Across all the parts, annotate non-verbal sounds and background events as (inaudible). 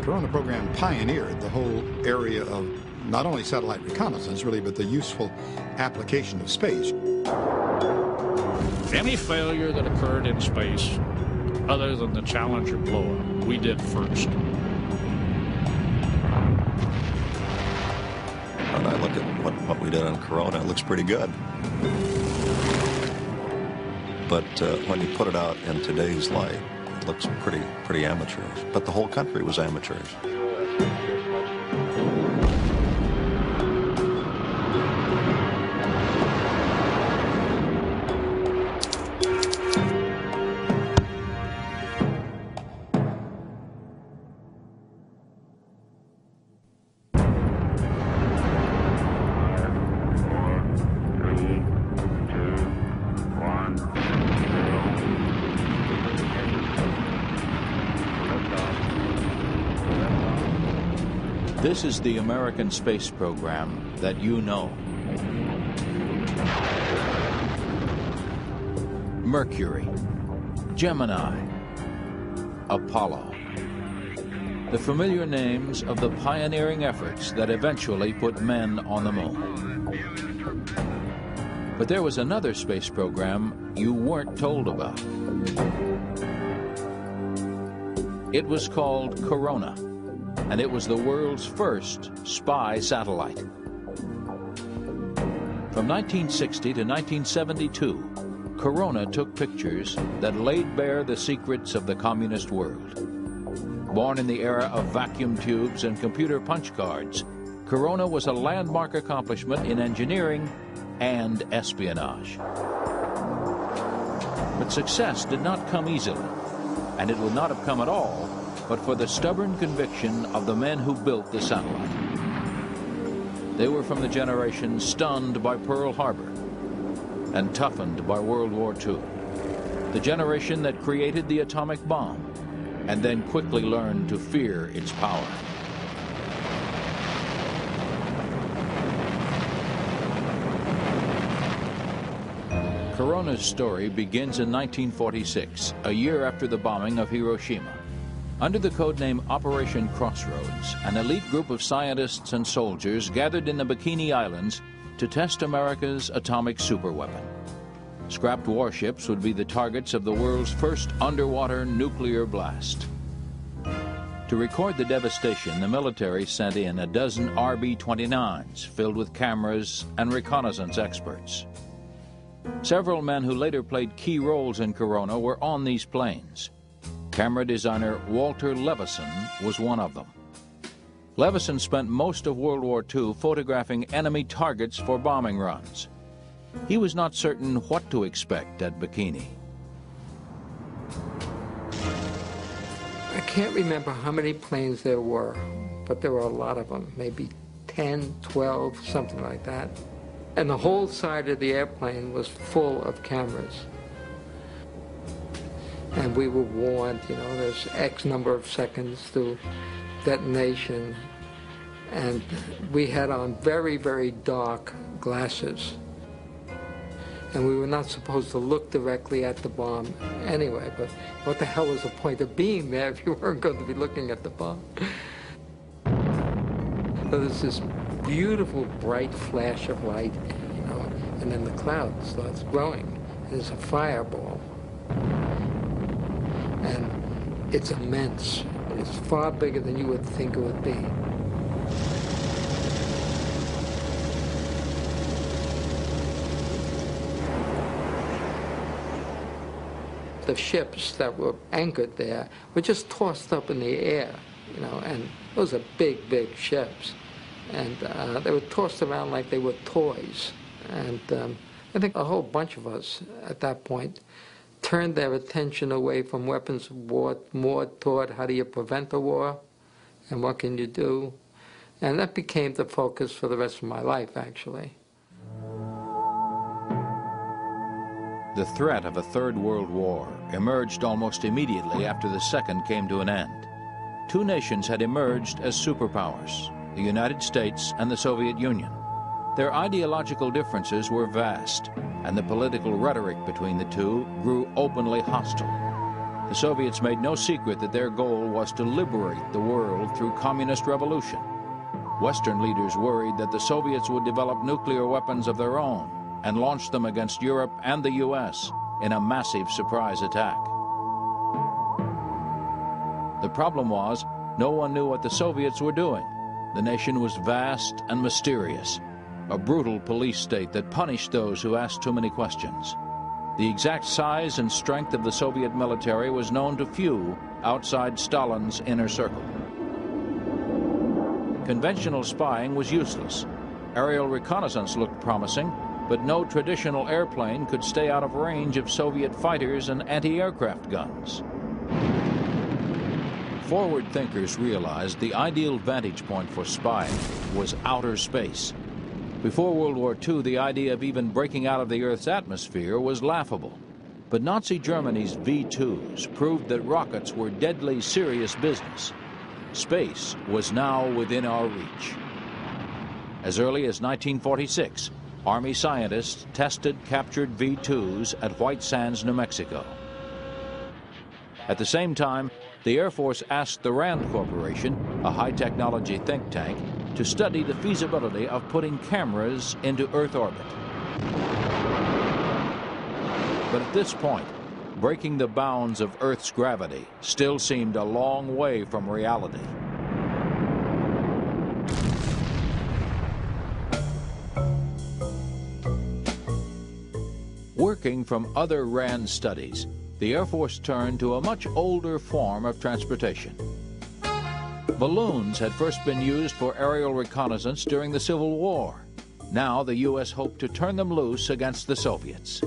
The Corona program pioneered the whole area of not only satellite reconnaissance, really, but the useful application of space. Any failure that occurred in space, other than the Challenger blowup, we did first. When I look at what, what we did on Corona, it looks pretty good. But uh, when you put it out in today's light, it looks pretty, pretty amateurish. But the whole country was amateurish. This is the American space program that you know. Mercury, Gemini, Apollo. The familiar names of the pioneering efforts that eventually put men on the moon. But there was another space program you weren't told about. It was called Corona and it was the world's first spy satellite. From 1960 to 1972, Corona took pictures that laid bare the secrets of the communist world. Born in the era of vacuum tubes and computer punch cards, Corona was a landmark accomplishment in engineering and espionage. But success did not come easily, and it would not have come at all but for the stubborn conviction of the men who built the satellite. They were from the generation stunned by Pearl Harbor and toughened by World War II. The generation that created the atomic bomb and then quickly learned to fear its power. Corona's story begins in 1946, a year after the bombing of Hiroshima. Under the codename Operation Crossroads, an elite group of scientists and soldiers gathered in the Bikini Islands to test America's atomic superweapon. Scrapped warships would be the targets of the world's first underwater nuclear blast. To record the devastation, the military sent in a dozen RB-29s filled with cameras and reconnaissance experts. Several men who later played key roles in Corona were on these planes. Camera designer Walter Levison was one of them. Levison spent most of World War II photographing enemy targets for bombing runs. He was not certain what to expect at Bikini. I can't remember how many planes there were, but there were a lot of them, maybe 10, 12, something like that. And the whole side of the airplane was full of cameras and we were warned, you know, there's X number of seconds to detonation. And we had on very, very dark glasses. And we were not supposed to look directly at the bomb anyway, but what the hell was the point of being there if you weren't going to be looking at the bomb? So there's this beautiful bright flash of light, you know, and then the cloud starts growing. There's a fireball and it's immense. It's far bigger than you would think it would be. The ships that were anchored there were just tossed up in the air, you know, and those are big, big ships. And uh, they were tossed around like they were toys. And um, I think a whole bunch of us at that point turned their attention away from weapons of war more toward how do you prevent a war and what can you do. And that became the focus for the rest of my life, actually. The threat of a Third World War emerged almost immediately after the Second came to an end. Two nations had emerged as superpowers, the United States and the Soviet Union. Their ideological differences were vast, and the political rhetoric between the two grew openly hostile. The Soviets made no secret that their goal was to liberate the world through communist revolution. Western leaders worried that the Soviets would develop nuclear weapons of their own and launch them against Europe and the U.S. in a massive surprise attack. The problem was, no one knew what the Soviets were doing. The nation was vast and mysterious, a brutal police state that punished those who asked too many questions. The exact size and strength of the Soviet military was known to few outside Stalin's inner circle. Conventional spying was useless. Aerial reconnaissance looked promising, but no traditional airplane could stay out of range of Soviet fighters and anti-aircraft guns. Forward thinkers realized the ideal vantage point for spying was outer space, before World War II, the idea of even breaking out of the Earth's atmosphere was laughable. But Nazi Germany's V-2s proved that rockets were deadly serious business. Space was now within our reach. As early as 1946, Army scientists tested captured V-2s at White Sands, New Mexico. At the same time, the Air Force asked the RAND Corporation, a high-technology think tank, to study the feasibility of putting cameras into Earth orbit. But at this point, breaking the bounds of Earth's gravity still seemed a long way from reality. Working from other RAND studies, the Air Force turned to a much older form of transportation. Balloons had first been used for aerial reconnaissance during the Civil War. Now the U.S. hoped to turn them loose against the Soviets.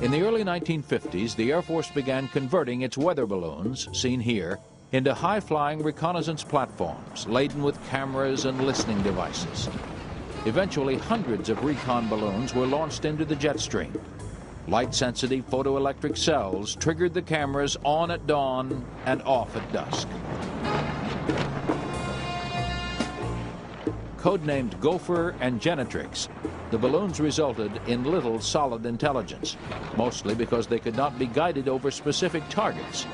In the early 1950s, the Air Force began converting its weather balloons, seen here, into high-flying reconnaissance platforms laden with cameras and listening devices. Eventually, hundreds of recon balloons were launched into the jet stream, Light-sensitive photoelectric cells triggered the cameras on at dawn and off at dusk. Codenamed Gopher and Genetrix, the balloons resulted in little solid intelligence, mostly because they could not be guided over specific targets.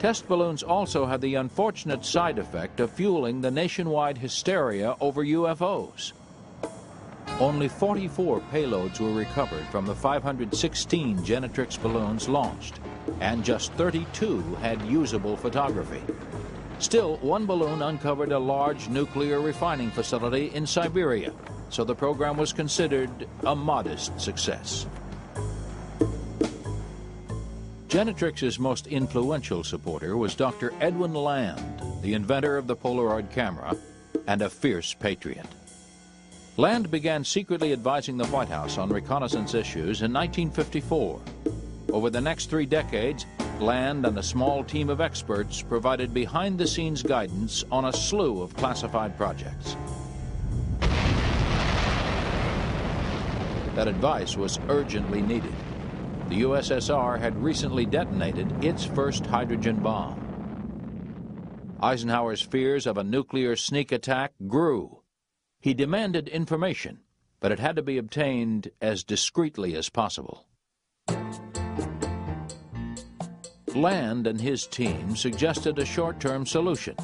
Test balloons also had the unfortunate side effect of fueling the nationwide hysteria over UFOs. Only 44 payloads were recovered from the 516 Genetrix balloons launched, and just 32 had usable photography. Still, one balloon uncovered a large nuclear refining facility in Siberia, so the program was considered a modest success. Genetrix's most influential supporter was Dr. Edwin Land, the inventor of the Polaroid camera and a fierce patriot. Land began secretly advising the White House on reconnaissance issues in 1954. Over the next three decades, Land and a small team of experts provided behind-the-scenes guidance on a slew of classified projects. That advice was urgently needed. The USSR had recently detonated its first hydrogen bomb. Eisenhower's fears of a nuclear sneak attack grew he demanded information, but it had to be obtained as discreetly as possible. Land and his team suggested a short-term solution,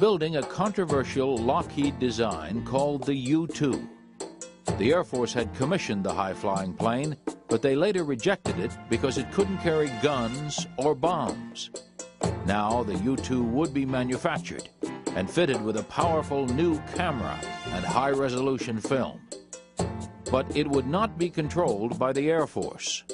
building a controversial Lockheed design called the U-2. The Air Force had commissioned the high-flying plane, but they later rejected it because it couldn't carry guns or bombs. Now the U-2 would be manufactured and fitted with a powerful new camera and high-resolution film. But it would not be controlled by the Air Force.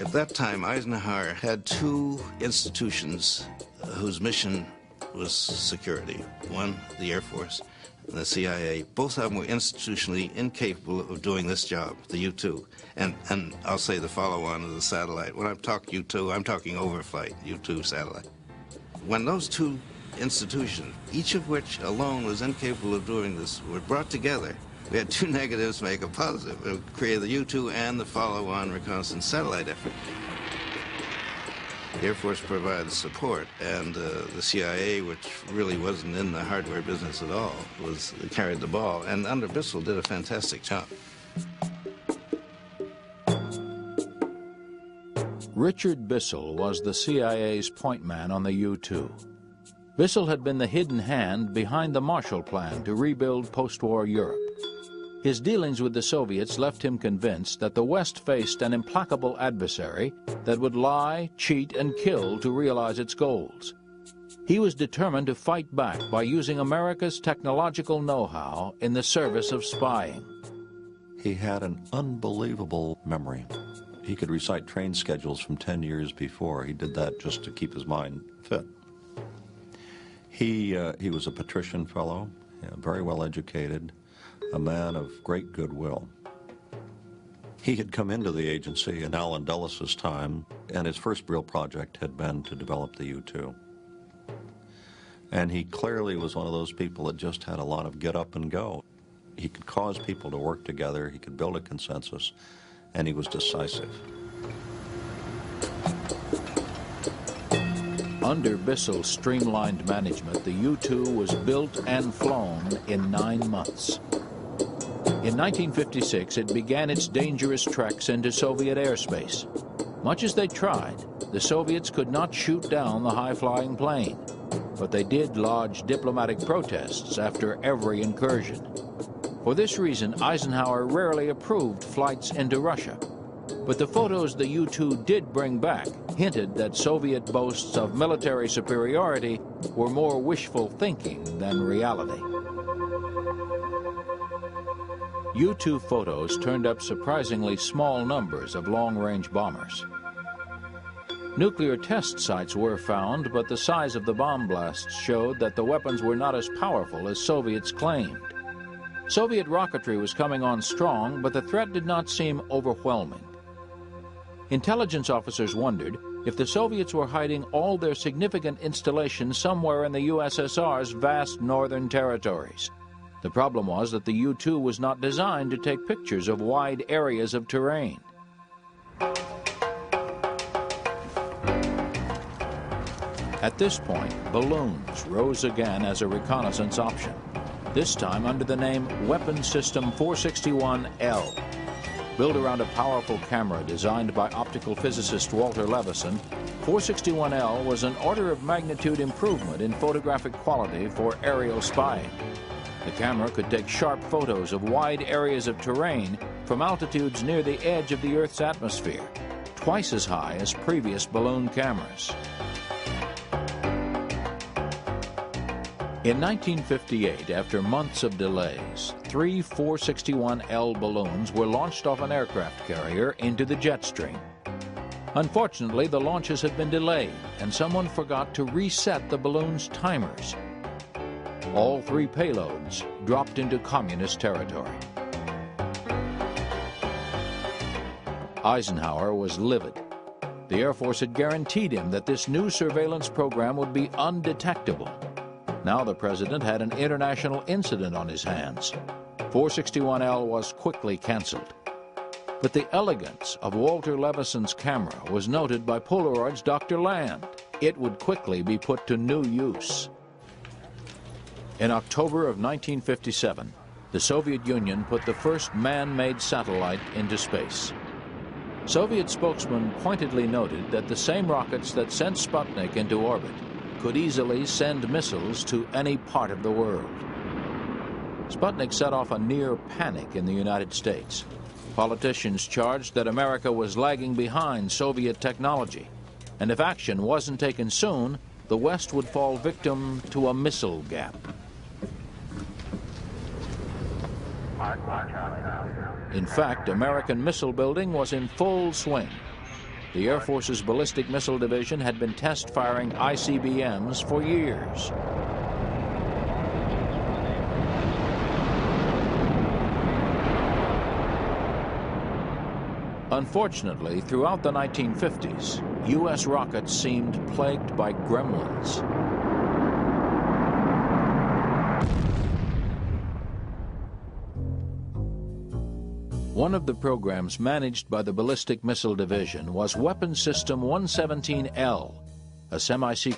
At that time, Eisenhower had two institutions whose mission was security. One, the Air Force, and the CIA. Both of them were institutionally incapable of doing this job, the U-2. And, and I'll say the follow-on of the satellite. When I talk U-2, I'm talking overflight, U-2 satellite. When those two institutions, each of which alone was incapable of doing this, were brought together, we had two (laughs) negatives make a positive. It created the U-2 and the follow-on reconnaissance satellite effort. The Air Force provided support, and uh, the CIA, which really wasn't in the hardware business at all, was carried the ball. And under Bissell did a fantastic job. Richard Bissell was the CIA's point man on the U-2. Bissell had been the hidden hand behind the Marshall Plan to rebuild post-war Europe. His dealings with the Soviets left him convinced that the West faced an implacable adversary that would lie, cheat, and kill to realize its goals. He was determined to fight back by using America's technological know-how in the service of spying. He had an unbelievable memory. He could recite train schedules from 10 years before. He did that just to keep his mind fit. He, uh, he was a patrician fellow, yeah, very well educated, a man of great goodwill. He had come into the agency in Allen Dulles' time, and his first real project had been to develop the U-2. And he clearly was one of those people that just had a lot of get up and go. He could cause people to work together, he could build a consensus, and he was decisive. Under Bissell's streamlined management, the U-2 was built and flown in nine months. In 1956, it began its dangerous treks into Soviet airspace. Much as they tried, the Soviets could not shoot down the high-flying plane, but they did lodge diplomatic protests after every incursion. For this reason, Eisenhower rarely approved flights into Russia. But the photos the U-2 did bring back hinted that Soviet boasts of military superiority were more wishful thinking than reality. U-2 photos turned up surprisingly small numbers of long-range bombers. Nuclear test sites were found, but the size of the bomb blasts showed that the weapons were not as powerful as Soviets claimed. Soviet rocketry was coming on strong, but the threat did not seem overwhelming. Intelligence officers wondered if the Soviets were hiding all their significant installations somewhere in the USSR's vast northern territories. The problem was that the U-2 was not designed to take pictures of wide areas of terrain. At this point, balloons rose again as a reconnaissance option this time under the name Weapon System 461L. Built around a powerful camera designed by optical physicist Walter Levison, 461L was an order of magnitude improvement in photographic quality for aerial spying. The camera could take sharp photos of wide areas of terrain from altitudes near the edge of the Earth's atmosphere, twice as high as previous balloon cameras. In 1958, after months of delays, three 461L balloons were launched off an aircraft carrier into the jet stream. Unfortunately, the launches had been delayed, and someone forgot to reset the balloon's timers. All three payloads dropped into communist territory. Eisenhower was livid. The Air Force had guaranteed him that this new surveillance program would be undetectable. Now the president had an international incident on his hands. 461L was quickly canceled. But the elegance of Walter Levison's camera was noted by Polaroid's Dr. Land. It would quickly be put to new use. In October of 1957, the Soviet Union put the first man-made satellite into space. Soviet spokesman pointedly noted that the same rockets that sent Sputnik into orbit could easily send missiles to any part of the world. Sputnik set off a near panic in the United States. Politicians charged that America was lagging behind Soviet technology, and if action wasn't taken soon, the West would fall victim to a missile gap. In fact, American missile building was in full swing. The Air Force's Ballistic Missile Division had been test firing ICBMs for years. Unfortunately, throughout the 1950s, U.S. rockets seemed plagued by gremlins. One of the programs managed by the Ballistic Missile Division was Weapon System 117L, a semi-secret